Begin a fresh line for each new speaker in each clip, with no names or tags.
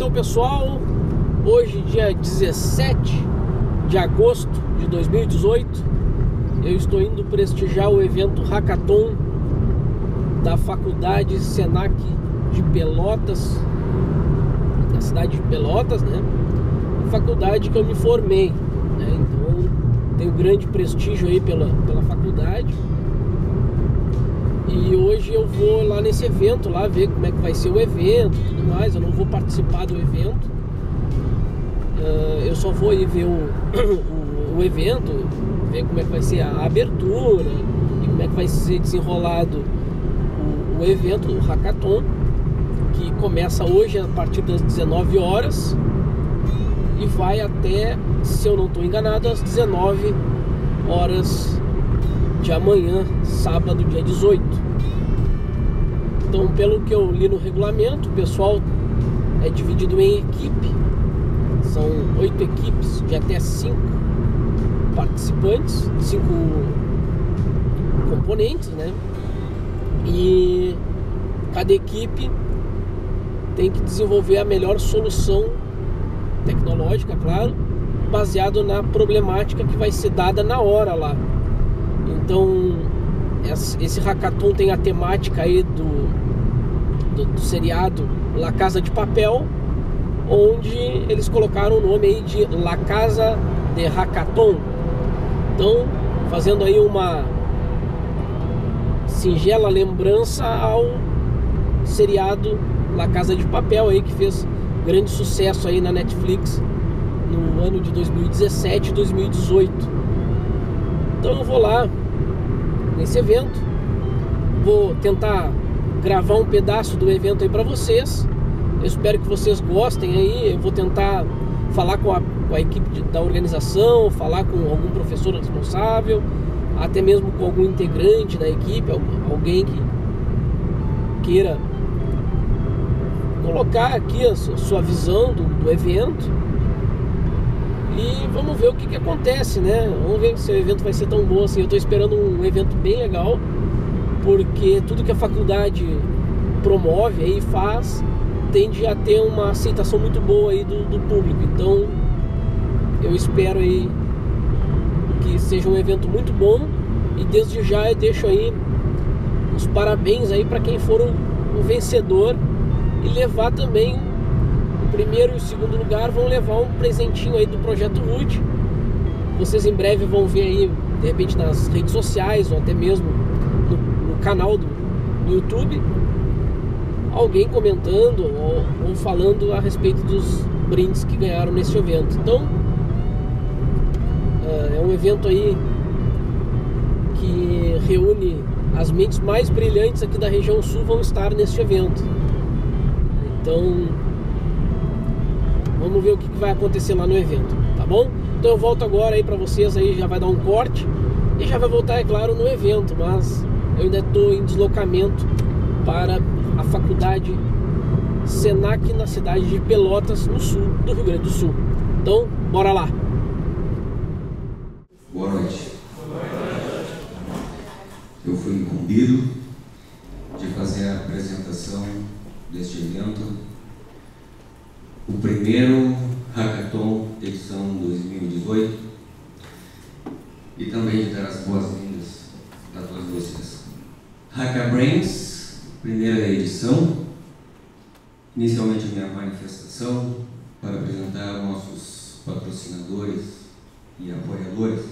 Então, pessoal, hoje, dia 17 de agosto de 2018, eu estou indo prestigiar o evento Hackathon da Faculdade Senac de Pelotas, da cidade de Pelotas, né? Faculdade que eu me formei, né? Então, tenho grande prestígio aí pela, pela faculdade. E hoje eu vou lá nesse evento, lá ver como é que vai ser o evento mais. Eu não vou participar do evento. Uh, eu só vou ir ver o, o, o, evento, ver como é que vai ser a abertura e como é que vai ser desenrolado o, o evento, o Hackathon, que começa hoje a partir das 19 horas e vai até, se eu não estou enganado, às 19 horas de amanhã, sábado, dia 18. Então, pelo que eu li no regulamento, o pessoal é dividido em equipe. São oito equipes de até cinco participantes, cinco componentes, né? E cada equipe tem que desenvolver a melhor solução tecnológica, claro, baseado na problemática que vai ser dada na hora lá. Então, esse hackathon tem a temática aí do, do, do seriado La Casa de Papel, onde eles colocaram o nome aí de La Casa de Hackathon. Então, fazendo aí uma singela lembrança ao seriado La Casa de Papel aí que fez grande sucesso aí na Netflix no ano de 2017 e 2018. Então eu vou lá nesse evento. Vou tentar gravar um pedaço do evento aí para vocês. Eu espero que vocês gostem aí. Eu vou tentar falar com a, com a equipe de, da organização, falar com algum professor responsável, até mesmo com algum integrante da equipe, alguém que queira colocar aqui a sua visão do, do evento e vamos ver o que, que acontece, né? Vamos ver se o evento vai ser tão bom assim. Eu estou esperando um evento bem legal, porque tudo que a faculdade promove e faz tende a ter uma aceitação muito boa aí do, do público. Então eu espero aí que seja um evento muito bom e desde já eu deixo aí os parabéns aí para quem for o, o vencedor e levar também primeiro e o segundo lugar vão levar um presentinho aí do Projeto Root. Vocês em breve vão ver aí, de repente, nas redes sociais ou até mesmo canal do, do, YouTube, alguém comentando ou, ou, falando a respeito dos brindes que ganharam nesse evento. Então, uh, é um evento aí que reúne as mentes mais brilhantes aqui da região sul vão estar nesse evento. Então, Vamos ver o que vai acontecer lá no evento, tá bom? Então eu volto agora aí para vocês aí, já vai dar um corte e já vai voltar, é claro, no evento, mas eu ainda estou em deslocamento para a faculdade Senac na cidade de Pelotas, no sul do Rio Grande do Sul. Então, bora lá!
Boa noite. Eu fui incumbido de fazer a apresentação deste evento o primeiro Hackathon edição 2018 e também de dar as boas-vindas a todos vocês. Hackabrains, primeira edição. Inicialmente minha manifestação para apresentar nossos patrocinadores e apoiadores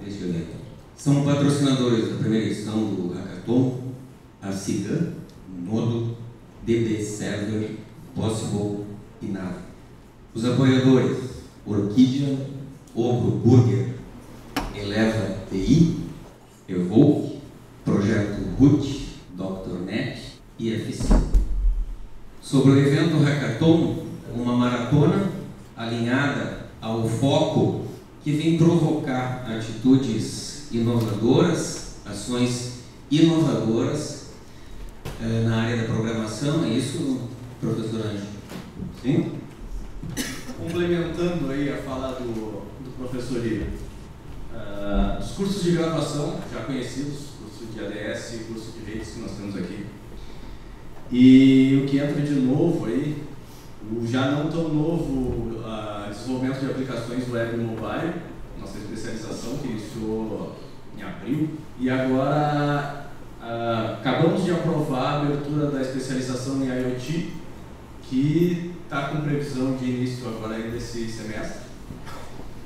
deste evento. São patrocinadores da primeira edição do Hackathon, a CIGAN, Nodo, DB Server, Possible e nada. Os apoiadores, Orquídea, Ogro Burger, Eleva TI, Evoke, Projeto RUT, Dr. Net e FC. Sobre o evento Hackathon, uma maratona alinhada ao foco que vem provocar atitudes inovadoras, ações inovadoras eh, na área da programação, é isso, professor Anjo?
Sim? Complementando aí a fala do, do professor Ira, uh, os cursos de graduação já conhecidos, curso de ADS e curso de redes que nós temos aqui. E o que entra de novo aí
o já não tão novo uh, desenvolvimento de aplicações web e mobile, nossa especialização que iniciou em abril, e agora uh, acabamos de aprovar a abertura da especialização em IoT, que está com previsão de início agora ainda esse semestre.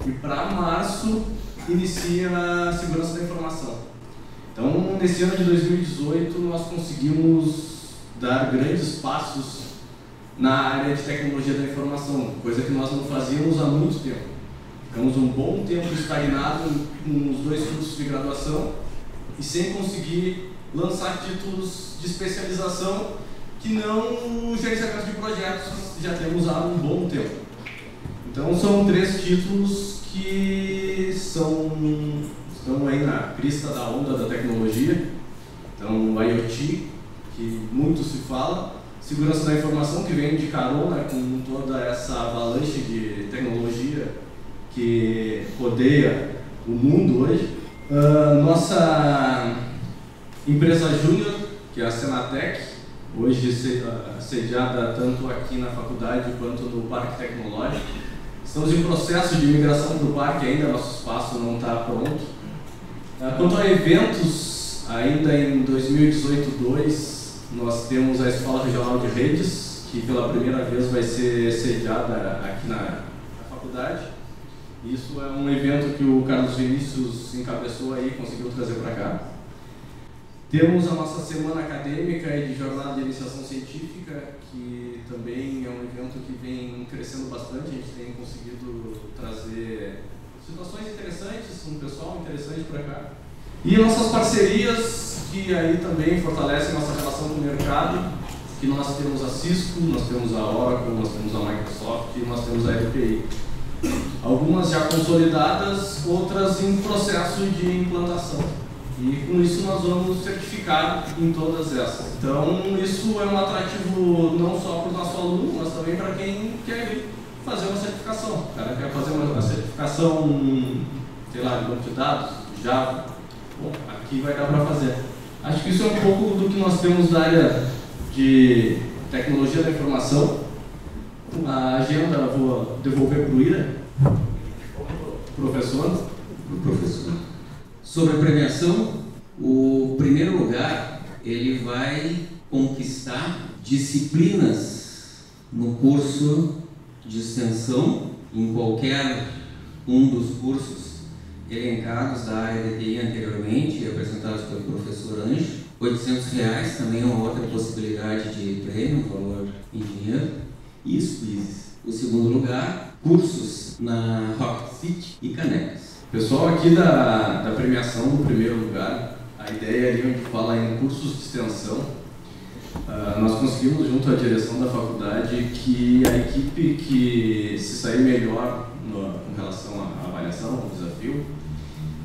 E para março inicia a segurança da informação. Então, nesse ano de 2018, nós conseguimos dar grandes passos na área de tecnologia da informação, coisa que nós não fazíamos há muito tempo. Ficamos um bom tempo estagnado nos dois cursos de graduação e sem conseguir lançar títulos de especialização que não gerenciamento de projetos já temos há um bom tempo. Então são três títulos que crista da onda da tecnologia. Então o IoT, que muito se fala, segurança da informação que vem de carona com toda essa avalanche de tecnologia que rodeia o mundo hoje. Uh, nossa empresa júnior, que é a Senatec, hoje sediada tanto aqui na faculdade quanto no Parque Tecnológico. Estamos em processo de migração para o parque ainda, nosso espaço não está pronto. Uh, quanto a eventos, ainda em 2018-2, nós temos a Escola Regional de Redes, que pela primeira vez vai ser sediada aqui na, na faculdade. Isso é um evento que o Carlos Vinícius encabeçou aí, conseguiu trazer para cá. Temos a nossa semana acadêmica e de jornada de iniciação científica, que também é um evento que vem crescendo bastante. A gente tem conseguido trazer situações interessantes, um pessoal interessante para cá. E nossas parcerias, que aí também fortalecem nossa relação com o mercado, que nós temos a Cisco, nós temos a Oracle, nós temos a Microsoft e nós temos a RPI. Algumas já consolidadas, outras em processo de implantação. E com isso nós vamos certificar em todas essas. Então isso é um atrativo não só para o nosso aluno, mas também para quem quer fazer uma certificação. O cara quer fazer uma, uma certificação, sei lá, de banco de dados, Java, Bom, aqui vai dar para fazer. Acho que isso é um pouco do que nós temos na área de tecnologia da informação. A agenda vou devolver para o Ira. Professor.
Professor. Sobre a premiação, o primeiro lugar ele vai conquistar disciplinas no curso de extensão, em qualquer um dos cursos elencados da área de TI anteriormente, apresentados pelo professor Anjo. 800 reais também é uma outra possibilidade de prêmio, valor em dinheiro. E squeezes. O segundo lugar, cursos na Rocket City e canecas.
Pessoal aqui da, da premiação, no primeiro lugar, a ideia ali onde fala em cursos de extensão, uh, nós conseguimos junto à direção da faculdade que a equipe que se sair melhor no, com relação à avaliação, ao desafio,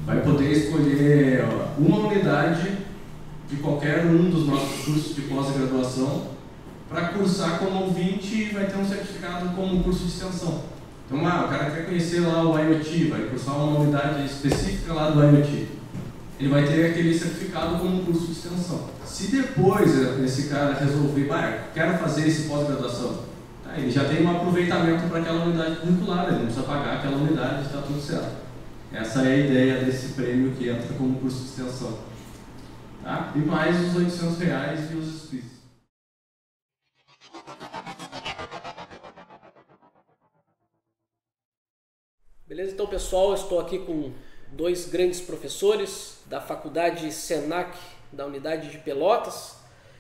vai poder escolher uma unidade de qualquer um dos nossos cursos de pós-graduação para cursar como ouvinte e vai ter um certificado como curso de extensão. Então, ah, o cara quer conhecer lá o IoT, vai cursar uma unidade específica lá do IoT. Ele vai ter aquele certificado como curso de extensão. Se depois esse cara resolver, ah, quero fazer esse pós-graduação, tá, ele já tem um aproveitamento para aquela unidade curricular, ele não precisa pagar aquela unidade, está tudo certo. Essa é a ideia desse prêmio que entra como curso de extensão. Tá? E mais os 800 reais e os squeeze.
Beleza, então pessoal, estou aqui com dois grandes professores da faculdade Senac da unidade de Pelotas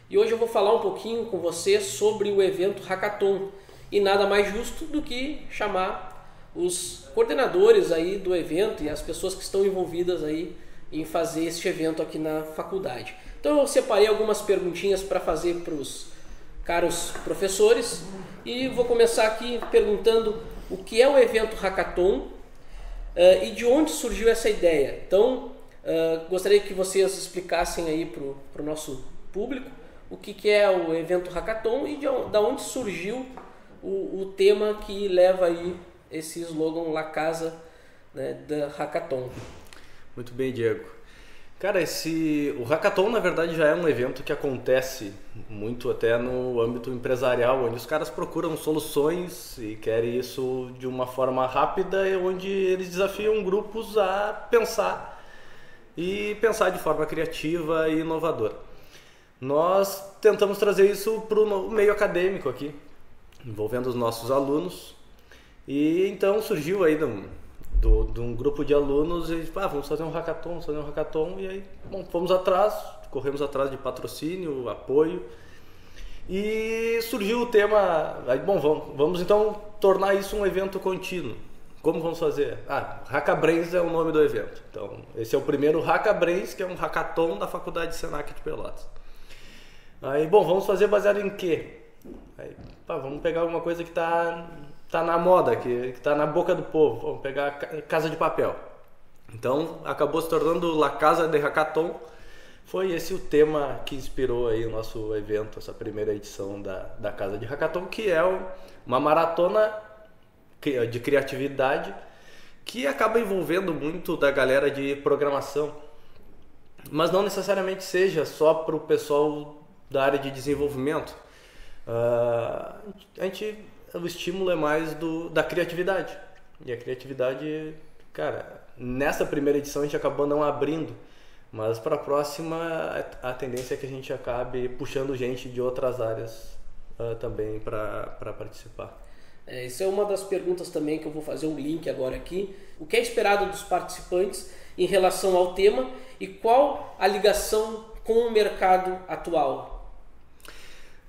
e hoje eu vou falar um pouquinho com você sobre o evento Hackathon e nada mais justo do que chamar os coordenadores aí do evento e as pessoas que estão envolvidas aí em fazer este evento aqui na faculdade. Então eu separei algumas perguntinhas para fazer para os caros professores e vou começar aqui perguntando o que é o evento Hackathon uh, e de onde surgiu essa ideia. Então uh, gostaria que vocês explicassem aí para o nosso público o que, que é o evento Hackathon e de, de onde surgiu o, o tema que leva aí esse slogan La Casa né, da Hackathon.
Muito bem, Diego.
Cara, esse o hackathon na verdade já é um evento que acontece muito até no âmbito empresarial, onde os caras procuram soluções e querem isso de uma forma rápida, onde eles desafiam grupos a pensar e pensar de forma criativa e inovadora. Nós tentamos trazer isso para o meio acadêmico aqui, envolvendo os nossos alunos. E então surgiu aí do, de um grupo de alunos e ah, vamos fazer um hackathon, vamos fazer um hackathon e aí bom, fomos atrás, corremos atrás de patrocínio, apoio e surgiu o tema, aí, bom, vamos, vamos então tornar isso um evento contínuo. Como vamos fazer? Ah, Hackabrains é o nome do evento. Então, esse é o primeiro Hackabrains, que é um hackathon da Faculdade de Senac de Pelotas. Aí, bom, vamos fazer baseado em quê? Aí, pá, vamos pegar alguma coisa que está tá na moda, que está na boca do povo. Vamos pegar Casa de Papel. Então, acabou se tornando La Casa de Hackathon. Foi esse o tema que inspirou aí o nosso evento, essa primeira edição da, da Casa de Hackathon, que é uma maratona de criatividade que acaba envolvendo muito da galera de programação. Mas não necessariamente seja só para o pessoal da área de desenvolvimento. Uh, a gente o estímulo é mais do, da criatividade. E a criatividade, cara, nessa primeira edição a gente acabou não abrindo, mas para a próxima a tendência é que a gente acabe puxando gente de outras áreas uh, também para participar.
É, essa é uma das perguntas também que eu vou fazer um link agora aqui. O que é esperado dos participantes em relação ao tema e qual a ligação com o mercado atual?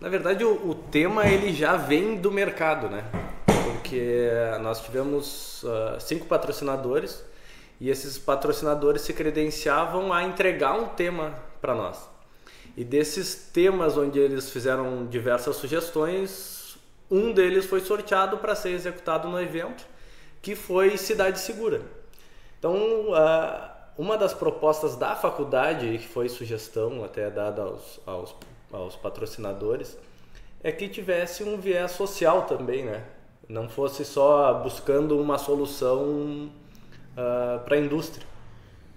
Na verdade, o, o, tema ele já vem do mercado, né? Porque nós tivemos uh, cinco patrocinadores e esses patrocinadores se credenciavam a entregar um tema para nós. E desses temas onde eles fizeram diversas sugestões, um deles foi sorteado para ser executado no evento, que foi Cidade Segura. Então, uh, uma das propostas da faculdade, que foi sugestão até dada aos, aos aos patrocinadores, é que tivesse um viés social também, né? Não fosse só buscando uma solução uh, ah, para a indústria,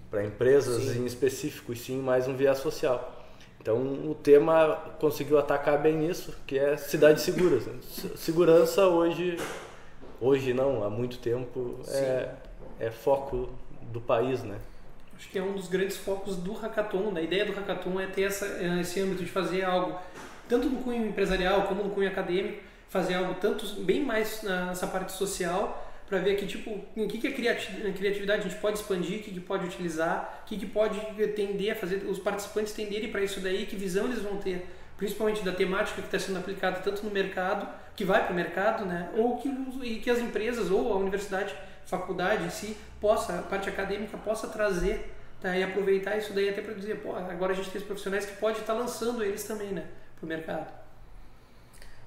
para empresas sim. em específico, e sim mais um viés social. Então o tema conseguiu atacar bem isso, que é cidade segura. Segurança hoje, hoje não, há muito tempo é, é foco do país, né?
Acho que é um dos grandes focos do hackathon. Né? A ideia do hackathon é ter essa, é, esse âmbito de fazer algo, tanto no cunho empresarial como no cunho acadêmico, fazer algo tanto bem mais nessa parte social, para ver que tipo, em que, que a criatividade a gente pode expandir, o que, que pode utilizar, o que, que pode tender a fazer os participantes tenderem para isso daí, que visão eles vão ter, principalmente da temática que está sendo aplicada tanto no mercado, que vai para o mercado, né, ou que, e que as empresas ou a universidade faculdade em si possa, a parte acadêmica possa trazer tá? e aproveitar isso daí até para dizer, pô, agora a gente tem os profissionais que pode estar tá lançando eles também né, para o mercado.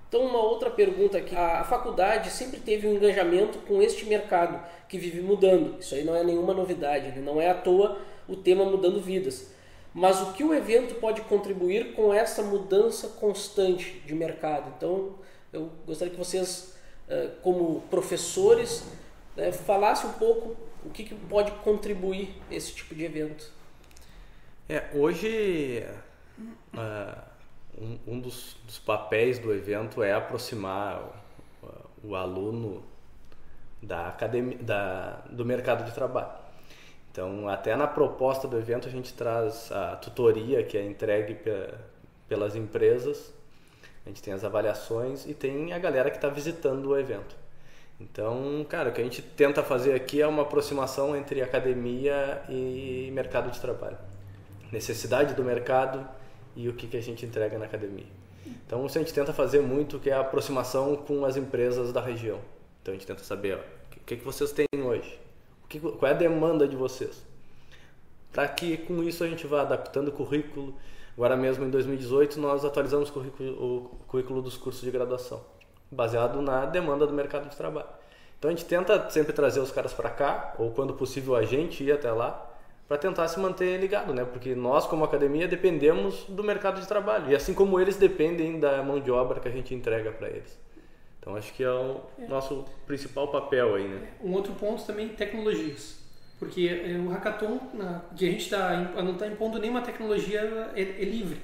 Então, uma outra pergunta aqui. A faculdade sempre teve um engajamento com este mercado que vive mudando. Isso aí não é nenhuma novidade, né? não é à toa o tema mudando vidas. Mas o que o evento pode contribuir com essa mudança constante de mercado? Então, eu gostaria que vocês, eh, como professores, né, falasse um pouco o que, que pode contribuir esse tipo de evento.
É, hoje uh, um, um dos, dos, papéis do evento é aproximar o, o aluno da academia, da, do mercado de trabalho. Então, até na proposta do evento a gente traz a tutoria que é entregue pelas empresas, a gente tem as avaliações e tem a galera que está visitando o evento. Então, cara, o que a gente tenta fazer aqui é uma aproximação entre academia e mercado de trabalho. Necessidade do mercado e o que, que a gente entrega na academia. Então, isso a gente tenta fazer muito, que é a aproximação com as empresas da região. Então, a gente tenta saber o que, que vocês têm hoje, o que, qual é a demanda de vocês. Para que com isso a gente vá adaptando o currículo. Agora mesmo em 2018 nós atualizamos o currículo, o currículo dos cursos de graduação baseado na demanda do mercado de trabalho. Então a gente tenta sempre trazer os caras para cá, ou quando possível a gente ir até lá, para tentar se manter ligado, né? Porque nós, como academia, dependemos do mercado de trabalho. E assim como eles dependem da mão de obra que a gente entrega para eles. Então acho que é o é. nosso principal papel aí, né?
Um outro ponto também, tecnologias. Porque é, o hackathon, que a gente tá, não está impondo nenhuma tecnologia, é, é livre.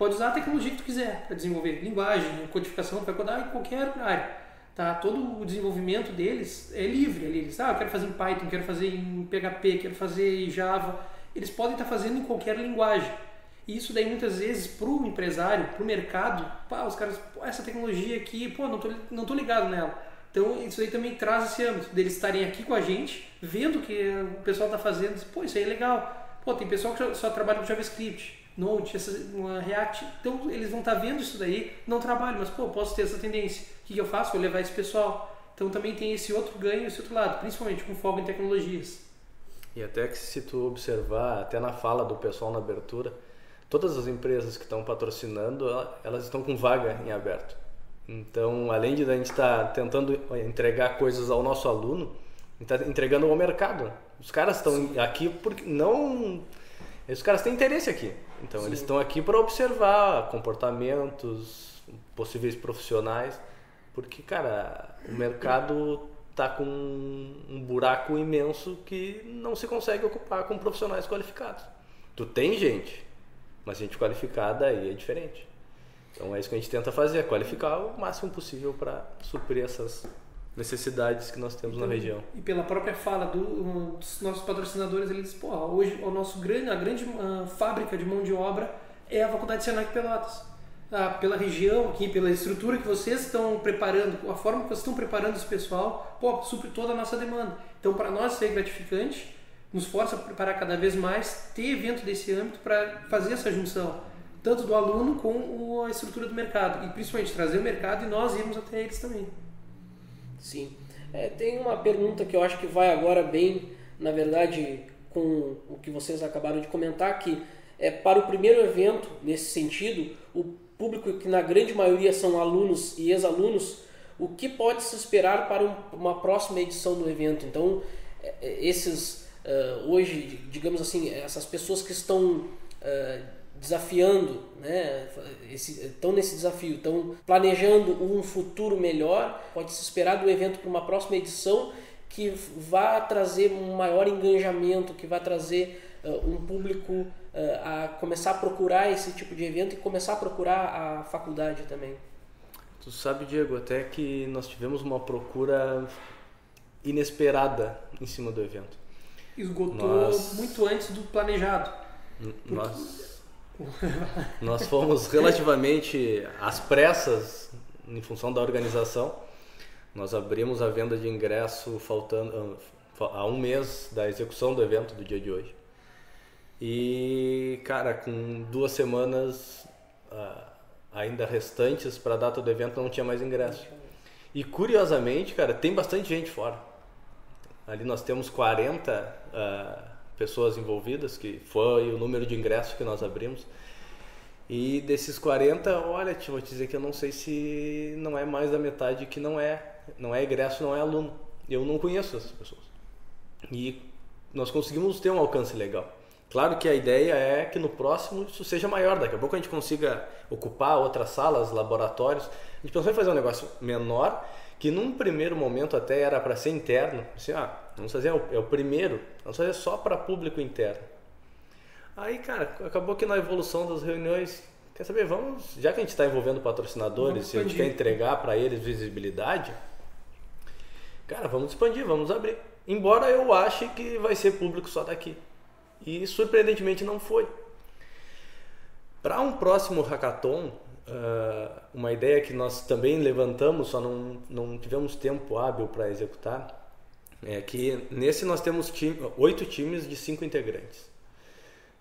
Pode usar a tecnologia que tu quiser para desenvolver. Linguagem, codificação, vai codar em qualquer área. Tá? Todo o desenvolvimento deles é livre. Eles, ah, eu quero fazer em Python, quero fazer em PHP, quero fazer em Java. Eles podem estar tá fazendo em qualquer linguagem. E isso daí muitas vezes para o empresário, para o mercado, pá, os caras, essa tecnologia aqui, pô, não tô, não tô ligado nela então, isso aí também traz esse âmbito deles estarem aqui com a gente, vendo o que o pessoal está fazendo. Pô, isso aí é legal. Pô, tem pessoal que só trabalha com JavaScript, Node, uma React. Então, eles vão estar tá vendo isso daí, não trabalho, mas, pô, posso ter essa tendência. O que, que eu faço? Vou levar esse pessoal. Então, também tem esse outro ganho, esse outro lado, principalmente com foco em tecnologias.
E até que se tu observar, até na fala do pessoal na abertura, todas as empresas que estão patrocinando, elas estão com vaga em aberto. Então, além de a gente estar tá tentando entregar coisas ao nosso aluno, está entregando ao mercado. Os caras estão aqui porque não. Os caras têm interesse aqui. Então, Sim. eles estão aqui para observar comportamentos, possíveis profissionais. Porque, cara, o mercado está com um buraco imenso que não se consegue ocupar com profissionais qualificados. Tu tem gente, mas gente qualificada aí é diferente. Então é isso que a gente tenta fazer, qualificar o máximo possível para suprir essas necessidades que nós temos então, na região.
E pela própria fala do, dos nossos patrocinadores, eles pô, hoje o nosso grande, a grande uh, fábrica de mão de obra é a Faculdade Senac Pelotas. Ah, pela região aqui, pela estrutura que vocês estão preparando, a forma que vocês estão preparando esse pessoal, pô, supre toda a nossa demanda. Então, para nós isso é gratificante, nos força a preparar cada vez mais, ter evento desse âmbito para fazer essa junção tanto do aluno com a estrutura do mercado. E principalmente trazer o mercado e nós irmos até eles também.
Sim. É, tem uma pergunta que eu acho que vai agora bem, na verdade, com o que vocês acabaram de comentar, que é para o primeiro evento, nesse sentido, o público que na grande maioria são alunos e ex-alunos, o que pode se esperar para uma próxima edição do evento? Então, é, é, esses, hoje, digamos assim, essas pessoas que estão desafiando, né? estão nesse desafio, estão planejando um futuro melhor, pode se esperar do evento para uma próxima edição que vá trazer um maior engajamento, que vai trazer uh, um público uh, a começar a procurar esse tipo de evento e começar a procurar a faculdade também.
Tu sabe, Diego, até que nós tivemos uma procura inesperada em cima do evento.
Esgotou nós... muito antes do planejado.
Nós nós fomos relativamente às pressas em função da organização. Nós abrimos a venda de ingresso faltando a um mês da execução do evento do dia de hoje. E, cara, com duas semanas uh, ainda restantes para a data do evento, não tinha mais ingresso. E curiosamente, cara, tem bastante gente fora. Ali nós temos 40 uh, ah, pessoas envolvidas, que foi o número de ingressos que nós abrimos. E desses 40, olha, te vou te dizer que eu não sei se não é mais da metade que não é, não é ingresso, não é aluno. Eu não conheço essas pessoas. E nós conseguimos ter um alcance legal. Claro que a ideia é que no próximo isso seja maior, daqui a pouco a gente consiga ocupar outras salas, laboratórios. A gente pensou em fazer um negócio menor, que num primeiro momento até era para ser interno. Assim, ah, vamos fazer, é o primeiro, vamos fazer só para público interno. Aí, cara, acabou que na evolução das reuniões, quer saber, vamos, já que a gente está envolvendo patrocinadores a gente quer entregar para eles visibilidade, cara, vamos expandir, vamos abrir. Embora eu ache que vai ser público só daqui. E surpreendentemente não foi. Para um próximo hackathon, uh, uma ideia que nós também levantamos, só não, não tivemos tempo hábil para executar, é que nesse nós temos time, oito times de cinco integrantes.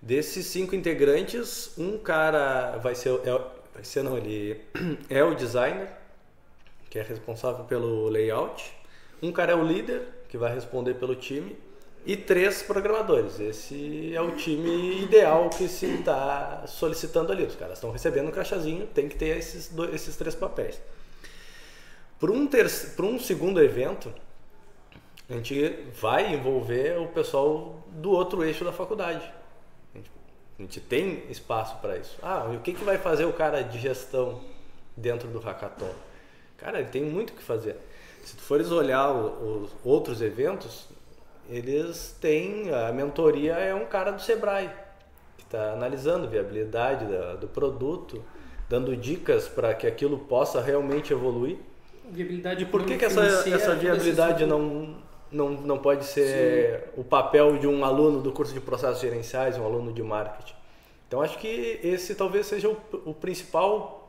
Desses cinco integrantes, um cara vai ser, é, vai ser não, ele é o designer, que é responsável pelo layout. Um cara é o líder, que vai responder pelo time. E três programadores. Esse é o time ideal que se está solicitando ali. Os caras estão recebendo um caixazinho, tem que ter esses, dois, esses três papéis. Para um, um segundo evento, a gente vai envolver o pessoal do outro eixo da faculdade a gente tem espaço para isso. Ah, e o que, que vai fazer o cara de gestão dentro do hackathon? Cara, ele tem muito o que fazer. Se tu fores olhar os outros eventos, eles têm, a mentoria é um cara do Sebrae, que está analisando a viabilidade da, do produto, dando dicas para que aquilo possa realmente evoluir.
Viabilidade
E por que, que essa, essa viabilidade não, não, não pode ser o papel de um aluno do curso de processos gerenciais, um aluno de marketing? Então acho que esse talvez seja o, o principal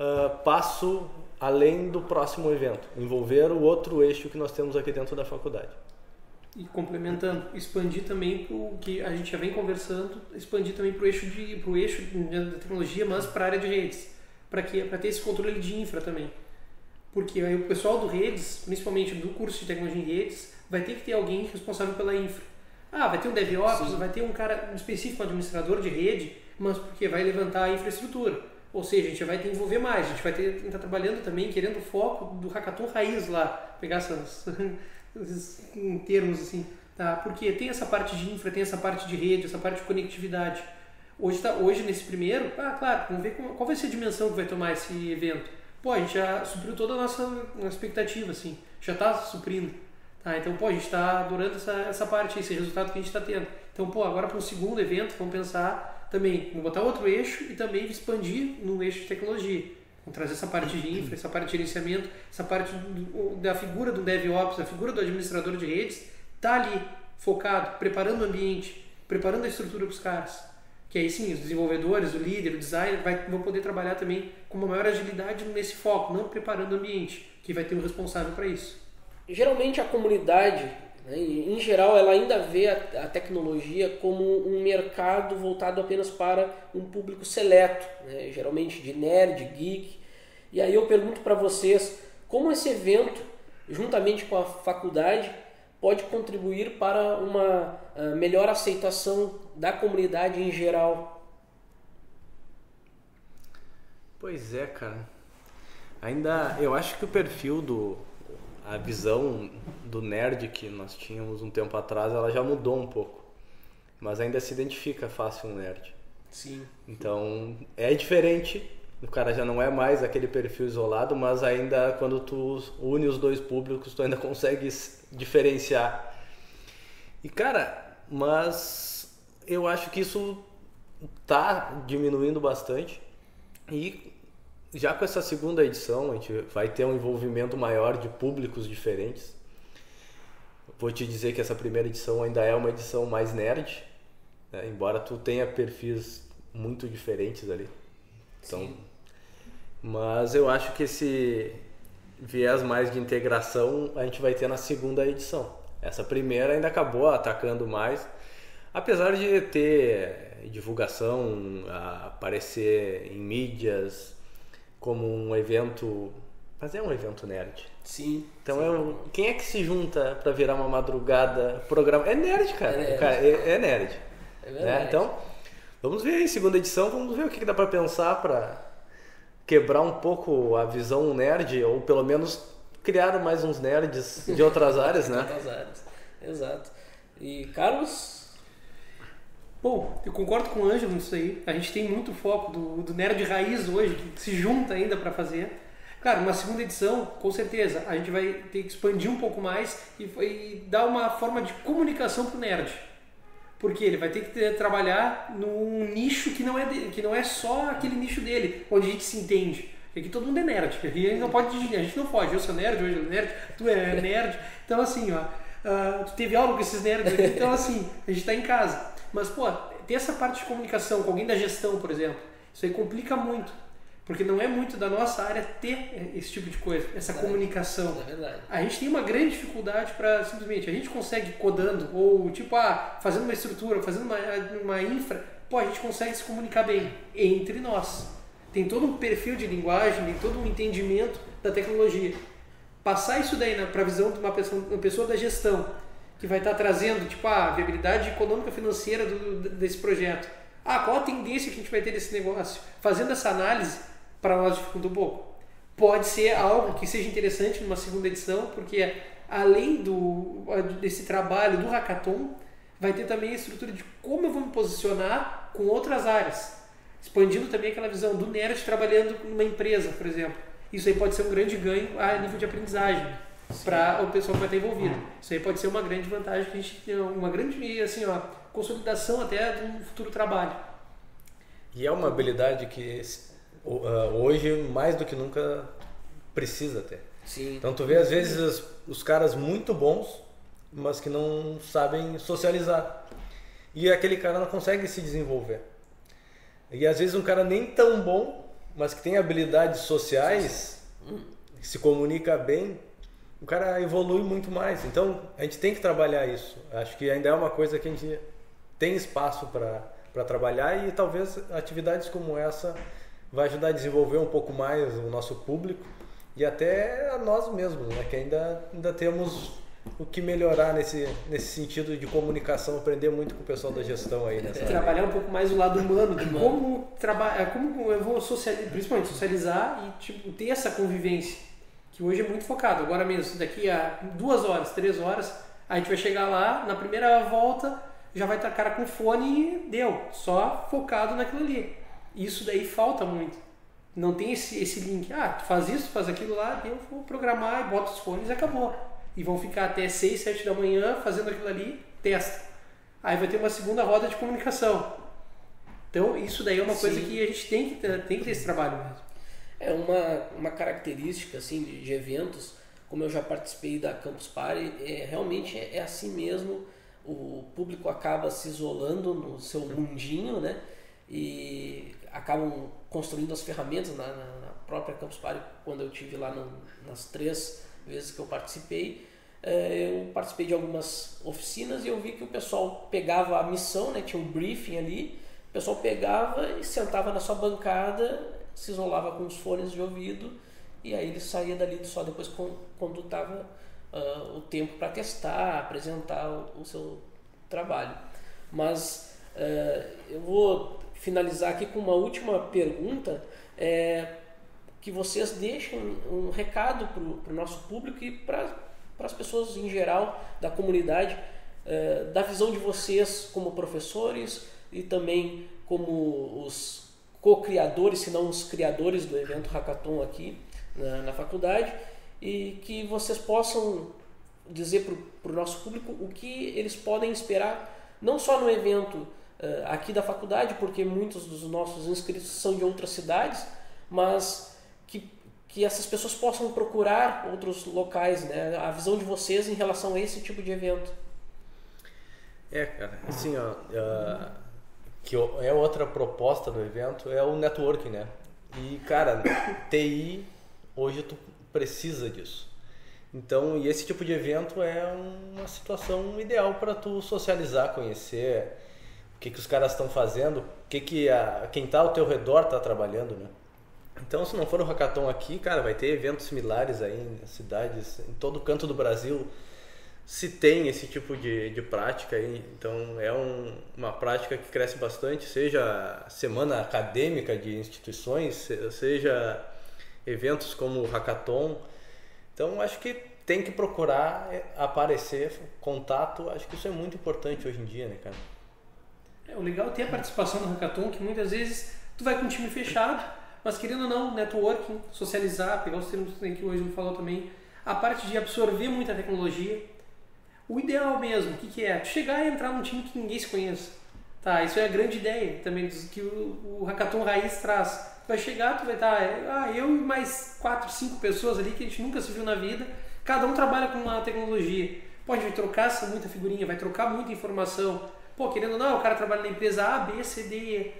ah, passo além do próximo evento, envolver o outro eixo que nós temos aqui dentro da faculdade.
E complementando, expandir também para o que a gente já vem conversando, expandir também para o eixo, de, pro eixo da tecnologia, mas para a área de redes. Para ter esse controle de infra também. Porque aí o pessoal do redes, principalmente do curso de tecnologia em redes, vai ter que ter alguém responsável pela infra. Ah, vai ter um DevOps, vai ter um cara um específico, um administrador de rede, mas porque vai levantar a infraestrutura. Ou seja, a gente vai ter que envolver mais, a gente vai ter que estar trabalhando também, querendo o foco do hackathon raiz lá, pegar essas, esses termos assim, tá? Porque tem essa parte de infra, tem essa parte de rede, essa parte de conectividade. Hoje, tá, hoje nesse primeiro, ah, claro, vamos ver qual vai ser a dimensão que vai tomar esse evento. Pô, a gente já supriu toda a nossa, expectativa, assim, já está suprindo. Tá, então, pô, a gente está adorando essa, essa parte, esse resultado que a gente está tendo. Então, pô, agora para um segundo evento, vamos pensar também, vamos botar outro eixo e também expandir no eixo de tecnologia. Vamos trazer essa parte de infra, essa parte de gerenciamento, essa parte do, da figura do DevOps, a figura do administrador de redes, tá ali, focado, preparando o ambiente, preparando a estrutura para os caras. Que aí sim, os desenvolvedores, o líder, o designer vai, vão poder trabalhar também com uma maior agilidade nesse foco, não preparando o ambiente, que vai ter um responsável para isso.
Geralmente a comunidade, né, em geral, ela ainda vê a, a tecnologia como um mercado voltado apenas para um público seleto, né, geralmente de nerd, geek. E aí eu pergunto para vocês, como esse evento, juntamente com a faculdade, pode contribuir para uma uh, melhor aceitação da comunidade em geral?
Pois é, cara. Ainda, eu acho que o perfil do, a visão do nerd que nós tínhamos um tempo atrás, ela já mudou um pouco. Mas ainda se identifica fácil um nerd.
Sim.
Então, é diferente. O cara já não é mais aquele perfil isolado, mas ainda quando tu une os dois públicos, tu ainda consegue diferenciar. E cara, mas eu acho que isso tá diminuindo bastante. E já com essa segunda edição, a gente vai ter um envolvimento maior de públicos diferentes. Vou te dizer que essa primeira edição ainda é uma edição mais nerd, né? embora tu tenha perfis muito diferentes ali. Então,
Sim.
Mas eu acho que esse viés mais de integração a gente vai ter na segunda edição. Essa primeira ainda acabou atacando mais, apesar de ter divulgação, aparecer em mídias como um evento, mas é um evento nerd.
Sim.
Então
sim.
eu, quem é que se junta para virar uma madrugada programa? É nerd, cara.
É nerd.
Cara, é, é nerd.
É
né? Então, vamos ver aí, segunda edição, vamos ver o que, que dá para pensar para quebrar um pouco a visão nerd, ou pelo menos criar mais uns nerds de outras áreas, né?
Outras áreas. Exato. E Carlos?
Bom, eu concordo com o Ângelo nisso aí. A gente tem muito foco do, do nerd raiz hoje, que se junta ainda para fazer. Claro, uma segunda edição, com certeza, a gente vai ter que expandir um pouco mais e, e dar uma forma de comunicação pro nerd. Porque ele vai ter que ter, trabalhar num nicho que não, é de, que não é só aquele nicho dele, onde a gente se entende. Aqui todo mundo é nerd. Aqui a gente não pode, a gente não pode. Eu sou nerd, hoje é nerd, tu é nerd. Então assim, ó, uh, tu teve aula com esses nerds aqui, então assim, a gente está em casa. Mas, pô, ter essa parte de comunicação com alguém da gestão, por exemplo, isso aí complica muito. Porque não é muito da nossa área ter esse tipo de coisa, essa
É.
comunicação.
É verdade.
A gente tem uma grande dificuldade para simplesmente, a gente consegue codando ou tipo, ah, fazendo uma estrutura, fazendo uma, uma infra, pô, a gente consegue se comunicar bem entre nós. Tem todo um perfil de linguagem, tem todo um entendimento da tecnologia. Passar isso daí para a visão de uma pessoa, uma pessoa da gestão, que vai estar trazendo, tipo, a viabilidade econômica financeira do, desse projeto. Ah, qual a tendência que a gente vai ter desse negócio? Fazendo essa análise, para nós dificulta um pouco. Pode ser algo que seja interessante numa segunda edição, porque além do, desse trabalho do hackathon, vai ter também a estrutura de como eu vou me posicionar com outras áreas. Expandindo também aquela visão do nerd trabalhando numa empresa, por exemplo. Isso aí pode ser um grande ganho a nível de aprendizagem. para o pessoal que vai estar envolvido. Isso aí pode ser uma grande vantagem que a gente tem, uma grande assim, ó, consolidação até do futuro trabalho.
E é uma habilidade que hoje, mais do que nunca, precisa ter.
Sim.
Então tu vê às vezes os, os caras muito bons, mas que não sabem socializar. E aquele cara não consegue se desenvolver. E às vezes um cara nem tão bom, mas que tem habilidades sociais, se comunica bem, o cara evolui muito mais. Então a gente tem que trabalhar isso. Acho que ainda é uma coisa que a gente tem espaço para trabalhar e talvez atividades como essa vai ajudar a desenvolver um pouco mais o nosso público e até a nós mesmos, né? que ainda, ainda temos o que melhorar nesse, nesse sentido de comunicação, aprender muito com o pessoal da gestão aí nessa
Trabalhar um pouco mais o lado humano, de como trabalhar, como eu vou socializar, principalmente socializar e tipo, ter essa convivência, que hoje é muito focado. Agora mesmo, daqui a duas horas, três horas, a gente vai chegar lá, na primeira volta já vai estar cara com fone e deu, só focado naquilo ali. Isso daí falta muito. Não tem esse, esse link. Ah, tu faz isso, faz aquilo lá, eu vou programar e boto os fones e acabou e vão ficar até 6, 7 da manhã fazendo aquilo ali, testa. Aí vai ter uma segunda roda de comunicação. Então, isso daí é uma Sim. coisa que a gente tem que, ter, tem que ter esse trabalho mesmo.
É uma, uma característica assim, de, de eventos, como eu já participei da Campus Party, é, realmente é, é assim mesmo. O público acaba se isolando no seu mundinho, né? E acabam construindo as ferramentas na, na, na própria Campus Party, quando eu tive lá no, nas três vezes que eu participei, é, eu participei de algumas oficinas e eu vi que o pessoal pegava a missão, né, tinha um briefing ali, o pessoal pegava e sentava na sua bancada, se isolava com os fones de ouvido e aí ele saía dali só depois quando estava uh, o tempo para testar, apresentar o, o, seu trabalho. Mas uh, eu vou finalizar aqui com uma última pergunta. É, que vocês deixem um recado para o nosso público e para as pessoas em geral da comunidade, eh, da visão de vocês como professores e também como os co-criadores, se não os criadores do evento Hackathon aqui na, na faculdade, e que vocês possam dizer para o nosso público o que eles podem esperar, não só no evento aqui da faculdade, porque muitos dos nossos inscritos são de outras cidades, mas que, que essas pessoas possam procurar outros locais, né? A visão de vocês em relação a esse tipo de evento.
É, cara, assim, ó, uh, que é outra proposta do evento, é o networking, né? E, cara, TI, hoje tu precisa disso. Então, e esse tipo de evento é uma situação ideal para tu socializar, conhecer que, que os caras estão fazendo, o que, que a, quem está ao teu redor está trabalhando, né? Então, se não for o Hackathon aqui, cara, vai ter eventos similares aí em cidades, em todo canto do Brasil, se tem esse tipo de, de prática aí. Então, é um, uma prática que cresce bastante, seja semana acadêmica de instituições, seja eventos como o Hackathon. Então, acho que tem que procurar aparecer, contato, acho que isso é muito importante hoje em dia, né, cara?
É, o legal é ter a participação no Hackathon, que muitas vezes tu vai com um time fechado, mas querendo ou não, networking, socializar, pegar os termos que hoje me falou também, a parte de absorver muita tecnologia. O ideal mesmo, o que, que é? Chegar e entrar num time que ninguém se conheça. Tá, isso é a grande ideia também que o, o Hackathon Raiz traz. Tu vai chegar, tu vai estar, tá, ah, eu e mais quatro, cinco pessoas ali que a gente nunca se viu na vida, cada um trabalha com uma tecnologia. Pode trocar muita figurinha, vai trocar muita informação. Pô, querendo ou não, o cara trabalha na empresa A, B, C, D, E.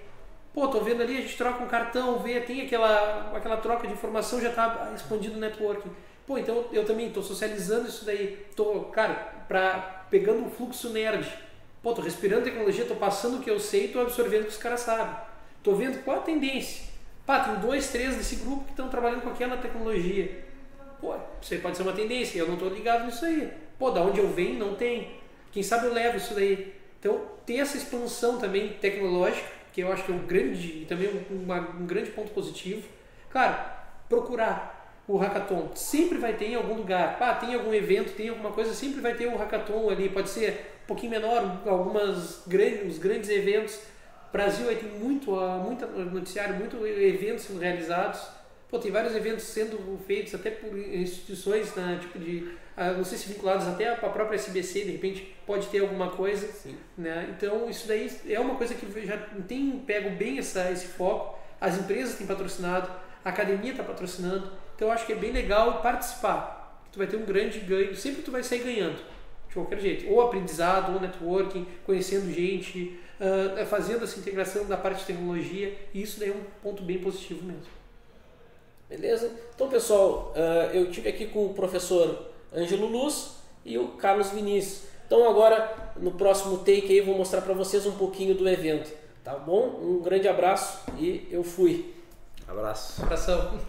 Pô, tô vendo ali, a gente troca um cartão, vê, tem aquela, aquela troca de informação, já está expandindo o networking. Pô, então eu também estou socializando isso daí, tô, cara, pra, pegando um fluxo nerd. Pô, tô respirando tecnologia, tô passando o que eu sei, tô absorvendo o que os caras sabem. Tô vendo qual a tendência. Pá, tem dois, três desse grupo que estão trabalhando com aquela tecnologia. Pô, isso aí pode ser uma tendência, eu não estou ligado nisso aí. Pô, da onde eu venho não tem. Quem sabe eu levo isso daí. Então, ter essa expansão também tecnológica que eu acho que é um grande, também um, uma, um grande ponto positivo. Claro, procurar o hackathon sempre vai ter em algum lugar. Ah, tem algum evento, tem alguma coisa, sempre vai ter um hackathon ali. Pode ser um pouquinho menor, algumas grandes, grandes eventos. Brasil aí tem muito, muito noticiário, muito eventos sendo realizados. Pô, tem vários eventos sendo feitos até por instituições, né, tipo de, ah, não sei se vinculados até à própria SBC, de repente pode ter alguma coisa,
Sim.
né? Então isso daí é uma coisa que já tem pego bem essa, esse foco. As empresas têm patrocinado, a academia está patrocinando. Então eu acho que é bem legal participar. Tu vai ter um grande ganho, sempre tu vai sair ganhando de qualquer jeito, ou aprendizado, ou networking, conhecendo gente, uh, fazendo essa integração da parte de tecnologia. E isso daí é um ponto bem positivo mesmo.
Beleza? Então, pessoal, uh, eu tive aqui com o professor Ângelo Luz e o Carlos Vinícius. Então, agora, no próximo take aí, vou mostrar para vocês um pouquinho do evento. Tá bom? Um grande abraço e eu fui.
Abraço.
Abração.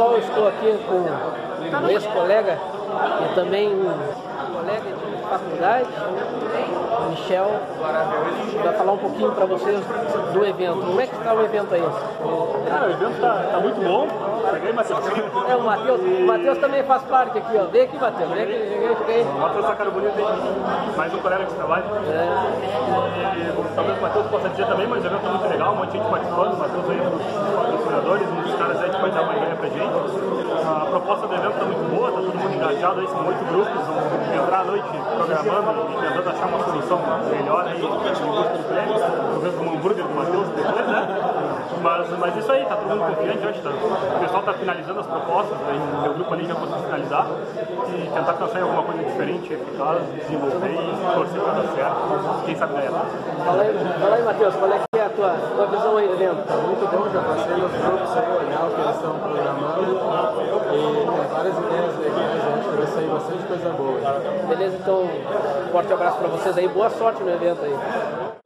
Pessoal. Estou aqui com um ex-colega e também um colega de faculdade, Michel, vai falar um pouquinho para vocês do evento. Como é que está o evento aí?
Cara, o evento está tá muito bom. Cheguei, Matheus.
É, o Matheus, o Matheus também faz parte aqui, ó. Vem aqui, Matheus. Vem aqui, vem aqui. Vem.
O Matheus tá cara bonito aí. Mais um colega de trabalho.
É,
E talvez o Matheus possa dizer também, mas o evento é muito legal, um monte de gente participando. O Matheus aí é dos patrocinadores, caras aí que vai dar uma ideia pra gente. A proposta do evento tá muito boa, tá todo mundo engajado aí, são oito grupos, vão entrar à noite programando e tentando achar uma solução melhor aí em busca do hambúrguer do Matheus depois, né? Mas, mas isso aí, tá todo mundo confiante hoje, tá, o pessoal tá finalizando as propostas, aí o grupo ali já conseguiu finalizar e tentar pensar em alguma coisa diferente, eficaz, desenvolver e torcer pra dar certo. Quem sabe ganhar.
fala aí, fala aí, Matheus. Qual é é a tua, tua visão aí do evento?
Tá muito bom, já passei nos grupos aí, olhar o que eles estão programando e tem várias ideias legais, acho que vai sair bastante coisa boa.
Beleza, então, um forte abraço para vocês aí. Boa sorte no evento aí.